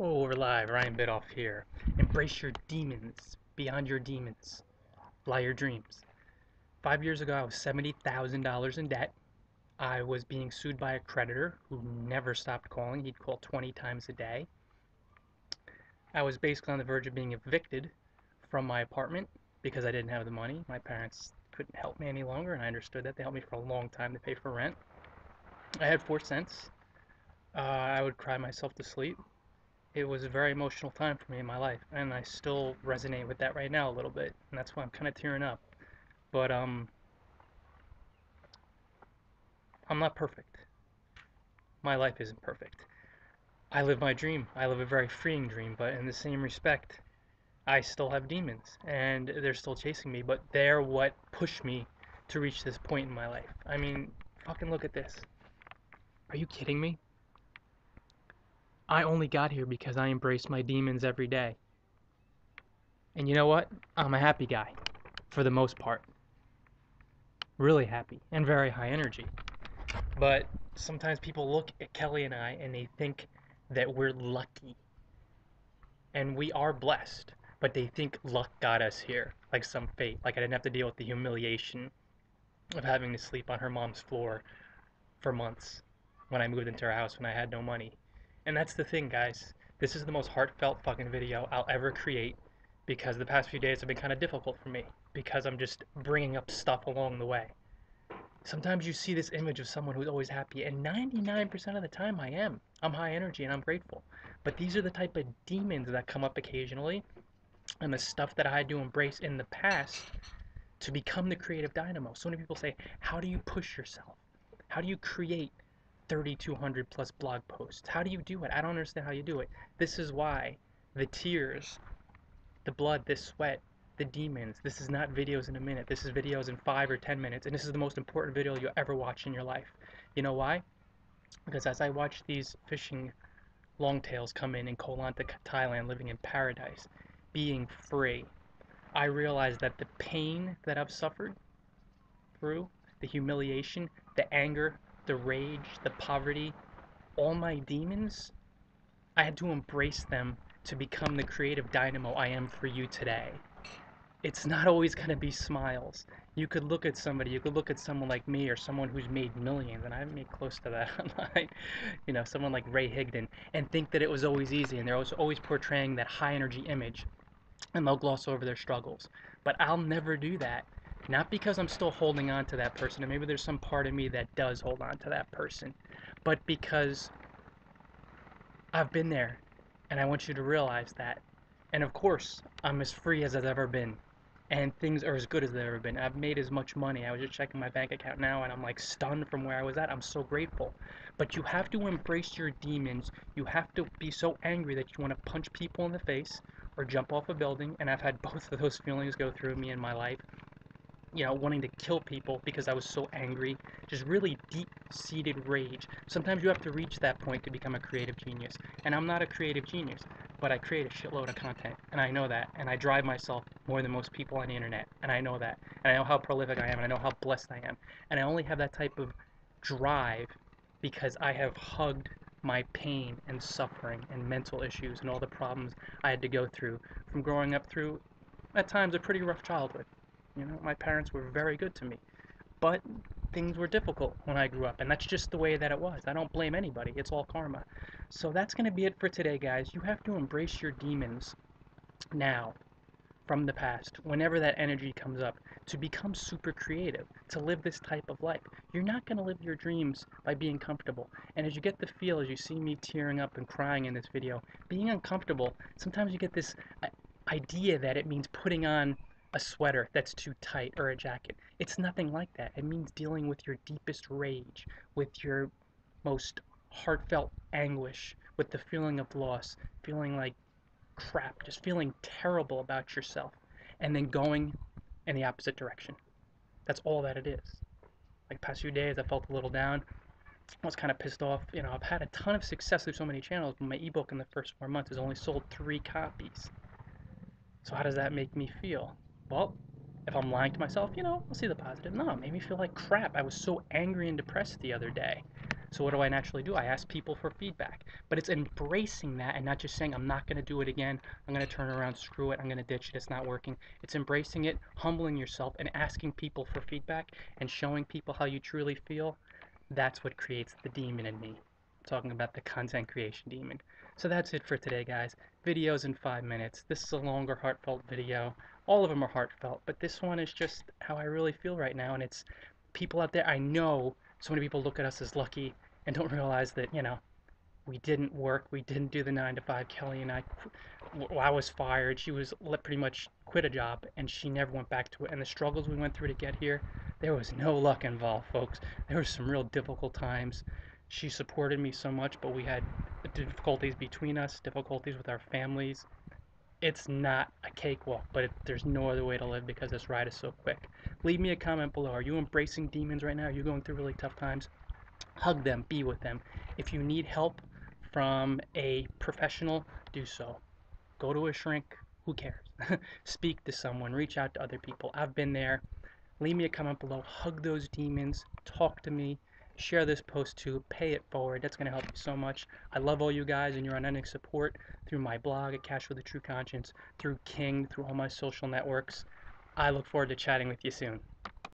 Oh, we're live. Ryan Biddulph here. Embrace your demons. Beyond your demons. Fly your dreams. Five years ago, I was $70,000 in debt. I was being sued by a creditor who never stopped calling. He'd call 20 times a day. I was basically on the verge of being evicted from my apartment because I didn't have the money. My parents couldn't help me any longer, and I understood that. They helped me for a long time to pay for rent. I had four cents. Uh, I would cry myself to sleep it was a very emotional time for me in my life, and I still resonate with that right now a little bit, and that's why I'm kind of tearing up. But um, I'm not perfect. My life isn't perfect. I live my dream. I live a very freeing dream, but in the same respect, I still have demons, and they're still chasing me. But they're what pushed me to reach this point in my life. I mean, fucking look at this. Are you kidding me? I only got here because I embrace my demons every day. And you know what? I'm a happy guy, for the most part. Really happy and very high energy. But sometimes people look at Kelly and I and they think that we're lucky. And we are blessed, but they think luck got us here, like some fate. Like I didn't have to deal with the humiliation of having to sleep on her mom's floor for months when I moved into her house when I had no money. And that's the thing, guys. This is the most heartfelt fucking video I'll ever create because the past few days have been kind of difficult for me because I'm just bringing up stuff along the way. Sometimes you see this image of someone who's always happy, and 99% of the time I am. I'm high energy and I'm grateful. But these are the type of demons that come up occasionally, and the stuff that I had to embrace in the past to become the creative dynamo. So many people say, How do you push yourself? How do you create 3,200 plus blog posts. How do you do it? I don't understand how you do it. This is why the tears, the blood, the sweat, the demons. This is not videos in a minute. This is videos in five or ten minutes. And this is the most important video you'll ever watch in your life. You know why? Because as I watch these fishing longtails come in in Koh Lanta, Thailand, living in paradise, being free, I realize that the pain that I've suffered through, the humiliation, the anger, the rage, the poverty, all my demons, I had to embrace them to become the creative dynamo I am for you today. It's not always going to be smiles. You could look at somebody, you could look at someone like me or someone who's made millions, and I've made close to that online, you know, someone like Ray Higdon, and think that it was always easy, and they're always portraying that high energy image, and they'll gloss over their struggles. But I'll never do that not because I'm still holding on to that person, and maybe there's some part of me that does hold on to that person, but because I've been there, and I want you to realize that. And of course, I'm as free as I've ever been, and things are as good as they've ever been. I've made as much money. I was just checking my bank account now, and I'm like stunned from where I was at. I'm so grateful. But you have to embrace your demons. You have to be so angry that you want to punch people in the face or jump off a building. And I've had both of those feelings go through me in my life you know, wanting to kill people because I was so angry. Just really deep seated rage. Sometimes you have to reach that point to become a creative genius. And I'm not a creative genius, but I create a shitload of content. And I know that. And I drive myself more than most people on the internet. And I know that. And I know how prolific I am. And I know how blessed I am. And I only have that type of drive because I have hugged my pain and suffering and mental issues and all the problems I had to go through from growing up through, at times, a pretty rough childhood. You know, my parents were very good to me. But things were difficult when I grew up, and that's just the way that it was. I don't blame anybody. It's all karma. So that's going to be it for today, guys. You have to embrace your demons now from the past, whenever that energy comes up, to become super creative, to live this type of life. You're not going to live your dreams by being comfortable. And as you get the feel, as you see me tearing up and crying in this video, being uncomfortable, sometimes you get this uh, idea that it means putting on a sweater that's too tight or a jacket. It's nothing like that. It means dealing with your deepest rage, with your most heartfelt anguish, with the feeling of loss, feeling like crap, just feeling terrible about yourself, and then going in the opposite direction. That's all that it is. Like past few days, I felt a little down. I was kind of pissed off. You know, I've had a ton of success through so many channels, but my ebook in the first four months has only sold three copies. So how does that make me feel? Well, If I'm lying to myself, you know, I'll see the positive. No, it made me feel like crap. I was so angry and depressed the other day. So what do I naturally do? I ask people for feedback. But it's embracing that and not just saying I'm not going to do it again. I'm going to turn around, screw it. I'm going to ditch it. It's not working. It's embracing it, humbling yourself and asking people for feedback and showing people how you truly feel. That's what creates the demon in me. Talking about the content creation demon. So that's it for today, guys. Videos in five minutes. This is a longer, heartfelt video. All of them are heartfelt, but this one is just how I really feel right now. And it's people out there I know so many people look at us as lucky and don't realize that, you know, we didn't work. We didn't do the nine to five. Kelly and I, well, I was fired. She was pretty much quit a job and she never went back to it. And the struggles we went through to get here, there was no luck involved, folks. There were some real difficult times. She supported me so much, but we had difficulties between us, difficulties with our families. It's not a cakewalk, but it, there's no other way to live because this ride is so quick. Leave me a comment below. Are you embracing demons right now? Are you going through really tough times? Hug them, be with them. If you need help from a professional, do so. Go to a shrink, who cares? Speak to someone, reach out to other people. I've been there. Leave me a comment below. Hug those demons, talk to me, share this post to pay it forward. That's going to help you so much. I love all you guys and your unending support through my blog at Cash with a True Conscience, through King, through all my social networks. I look forward to chatting with you soon.